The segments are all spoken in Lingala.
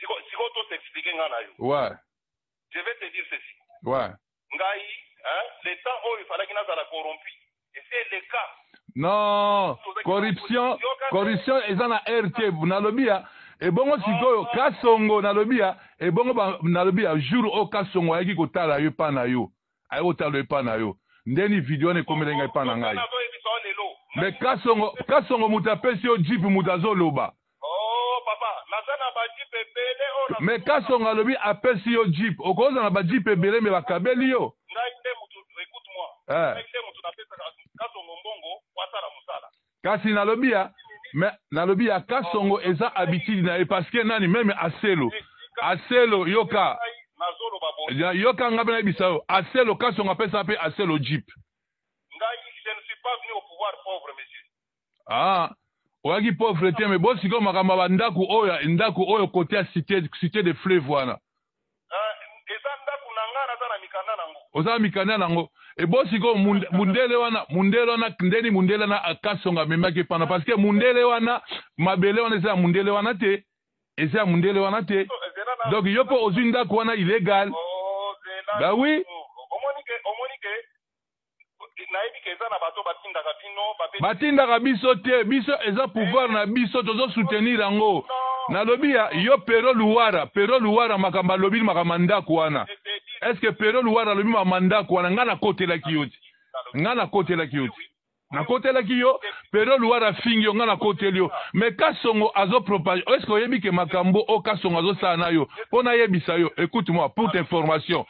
siko siko to s'expliquer nga na yo ouais je vais te dire ceci ouais ngai hein le temps oyo falaki nazala corrompu et c'est le cas non corruption corruption eza na air te nalobi ya ebongo sikoyo kasongo nalobi ya ebongo nalobi ya jour oyo kasongo ayaki kotala yo epa na yo aye kotalo epa na yo ndeni video wana ekomela nga epa na ngai mais kasongo kasongo mutu apesi yo jeep mutu azo loba mais kasongo alobi apesi yo jeep okoza na ba jeep ebele mais bakabeli yo eh. Kasi nalobi ya mais nalobi ya kasongo eza habitude naye parce que nani meme aselo aselo yoka yoka nga pe nayebisa yo aselo kasongo apesa pe aselo jeep ah oyaki pauvre te mais bo sikoyo makambo ya ba ndaku oyo ndaku oyo cote ya cite cite de fleuve wana Eh, eza ndaku na nga naza na mikanda na ngo. Oza na mikanda na ngo. E bo siko mundele wana, mundele wana, ndeni mundele na akasonga memaki pana. Parce que mundele wana, mabele wana eza ya mundele wana te. Eza ya mundele wana te. Donc yo po ozwi ndaku wana illegal. Oh, zela. Bah oui. Omoni ke, omoni ke, Batindaka biso te biso eza pouvoir na biso tozo soutenir yango nalobi ya yo Pero Luwara Pero Luwara makambo alobi makambo ya ndaku wana est ce que Pero Luwara alobi makambo ya ndaku wana nga nakotelaki yo te nga nakotelaki yo te nakotelaki yo Pero Luwara afingi yo nga nakoteli yo mais Kasongo azo propage est ce que oyebi ke makambo oyo Kasongo azosala na yo po nayebisa yo ecoute moi pour t'information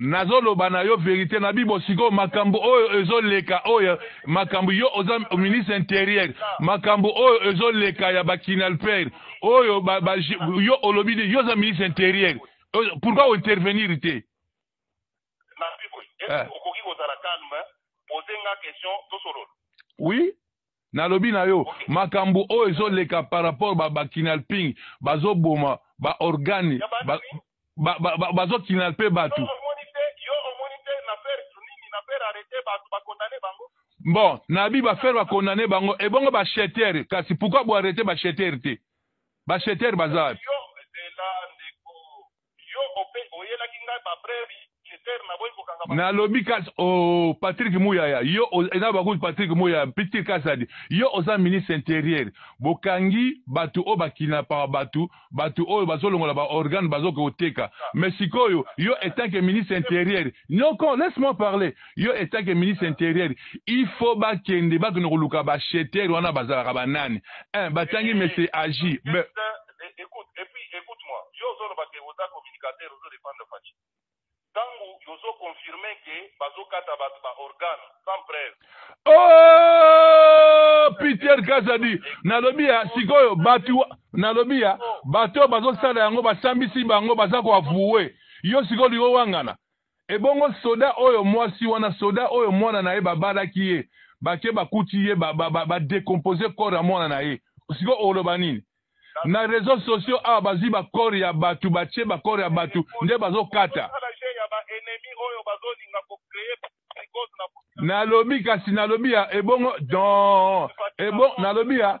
Nazo loba na yo verite na bibo sikoyo makambu oyo ezo leka oyo makambu yo oza ministre interieur makambu oyo ezo leka ya ba kinalper oyo ba ba yo olobi nini yo oza ministre interieur pourquoi o intervenir te eh. Oui Nalobi na yo makambu oyo ezo leka par rapport ba ba kinalping bazo boma ba organe ba ba ba ba bazo kinalpe batu. Bon nabi ba ferre ba condamne bango ebongo ba cheteur kasi pourquoi bo arrete ba cheteur te ba cheteur baza wapi. Yo ope oyelaki ngai ba preuve que terre na boyi kokanga ba Na lobi kas ooh Patrick Muyaya yo oza eza bakut Patrick Muyaya ptir kasadi yo oza ministre interieur bokangi batu oyo ba kidnapaka batu batu oyo bazo longola ba organe bazo ke koteka mais sikoyo yo etant que ministre interieur non con laisse moi parler yo etant que ministre interieur il faut ba kende ba kende koluka ba cheteur wana bazalaka ba nani eeh ba tangi monsieur agit be Et ecoute et puis ecoute moi yo ozo loba ke oza communicateur ozo defendre Fatshi tangu ozo confirmer ke bazo kata batu ba organe sans preuve oh Peter Kazadi nalobi ya sikoyo batu nalobi ya bato oyo bazosala yango basambisi bango baza ko avouer yo sikoyo lingo wangana Ebongo soda oyo mwasi wana soda oyo mwana naye ba balaki ye bake bakuti ye ba ba ba decompose corps ya mwana naye sikoyo oloba nini? Na reseaux sociaux awa bazui ba corps ya batu batie ba corps ya batu nde bazo kata. Nalobi kasi nalobi ya ebongo donc ebongo nalobi ya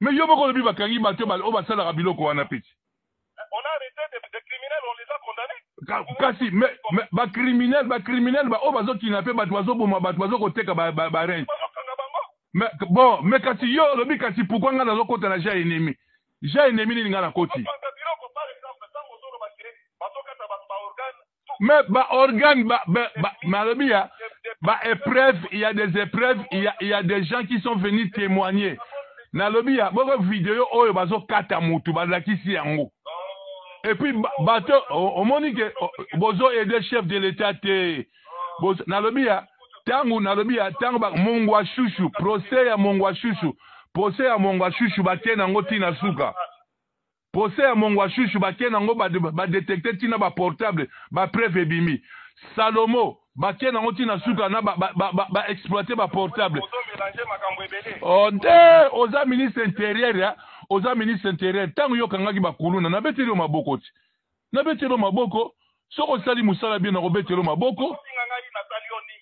Mais yo moko olobi bakangi batu oyo basalaka biloko wana petit. Mais on a arrete des des criminels on les a condamnes. Kasi mais mais ba criminels ba criminels ba oyo bazo kidnappe batu bazo boma batu bazo koteka ba ba ba reins. Bazo kanga bango. Mais bon mais kasi yo olobi kasi pourquoi nga nazo kota na ja ennemi? Ja ennemi nini nga na koti? Bapanza biloko par exemple tango ozo loba que bazo kata batu ba organes Mais ba organes, ba, ba, ba, malobi ya, ba épreuves, il y a des épreuves, il y a, il y a des gens qui sont venus témoigner. Nalobi ya, boko vidéo oyo bazo kata mutu, balakisi yango. Et puis, ba- bato, o- omoni ke, o- bozo aider chef de l'État te. Bozo, nalobi ya, tangu, nalobi ya, tangu ba, mongwa shushu, procès ya mongwa shushu, procès ya mongwa shushu, bake nango tina suka. Procès ya Mongwashushu bake nango ba detecter ti na ba portable ba preuve ebimi. Salomo bake nango ti na suka na ba exploiter ba portable. Oh te oza ministre interieur oza ministre interieur tangu yo okangaki ba kuluna nabeteli yo maboko ti Na betelo maboko soki osali musala bien nako betelo maboko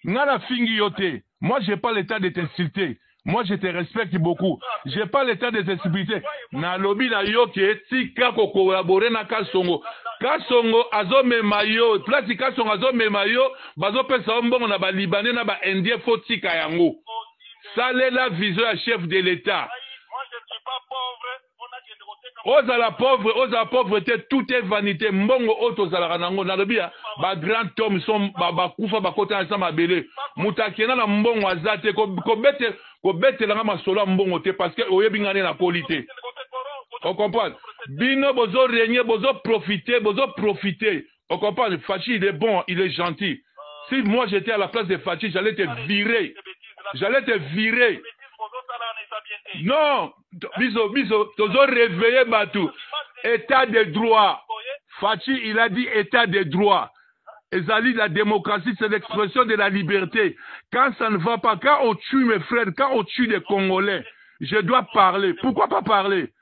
nga na fingi yo te moi je pas l'etat de t'insulte moi je te respecte beaucoup je pas l'etat de t'insublite na lobi na yo ke tika ko collabore na kasongo kasongo azo mema yo place kasongo azo mema yo bazo pesa yo mbongo na ba libanais na ba indien faut tika yango salela vision ya chef de l'etat. ozala pauvre ozala pauvre te tout est vanité mbongo oyo tozalaka na yango nalobi ya ba grand homme son bakufa bakota na sa mabele moto akenda na mbongo aza te kobete kobetela nga masolo ya mbongo te parce que oyebi nga nde nakoli te o comprendre bino bozo renye bozo profite bozo profite ocomprendre fachi il est bon il est gentil ah. si moi j'étais à la place de fachi j'allais te virer j'allais te virer non biso biso tozoreveille bato état de droit fachi il a dit état de droit Ezali, la démocratie, c'est l'expression de la liberté. Quand ça ne va pas, quand on tue mes frères, quand on tue des Congolais, je dois parler. Pourquoi pas parler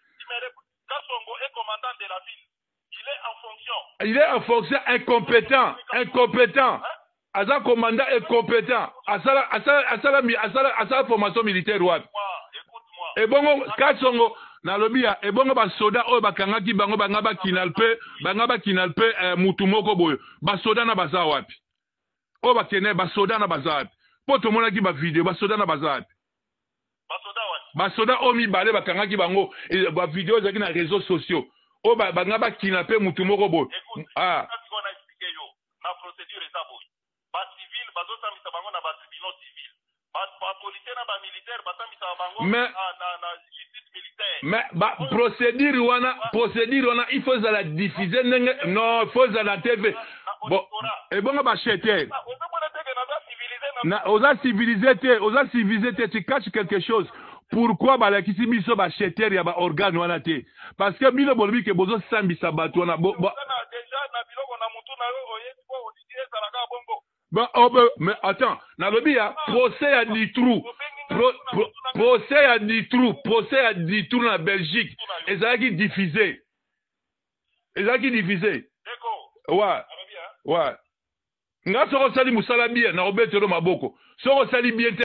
Il est en fonction incompetent, incompetent. Aza commandant incompetent. Asala asala asala asala asala formation militaire wapi? Ebongo Kasongo nalobi ya ebongo ba soda oyo bakangaki bango banga ba kinalpe banga ba kinalpe eh, mutu moko boyo ba soda na baza wapi? Oyo bakene ba soda na baza wapi? Po tomonaki ba video ba soda na baza wapi? basoda oyo mibale bakangaki bango eh, bavideo ezalaki na réseau sociaux oyo banga bakina mpe motu moko boye ah. mais me ba procédure wana procédure wana il faut ezala diffuse ndenge non il faut ezala na tv Bo, ebongo bashe te. Na, oza civilise te, oza civilise te, tu caches quelque chose. Pourquoi balakisi biso ba cheter ya ba organes wana te? Parce que bino bolobi ke bozo sambisa batu wana bo, bo... Ba, oh, ba, mais attends, nalobi ya procès ya Dutroux. Pro, pro, procès ya Dutroux, procès ya Dutroux na Belgique ezalaki diffusé. ezalaki divise wa wa nga soki osali mosala bien nakobetelo maboko soki osali bien te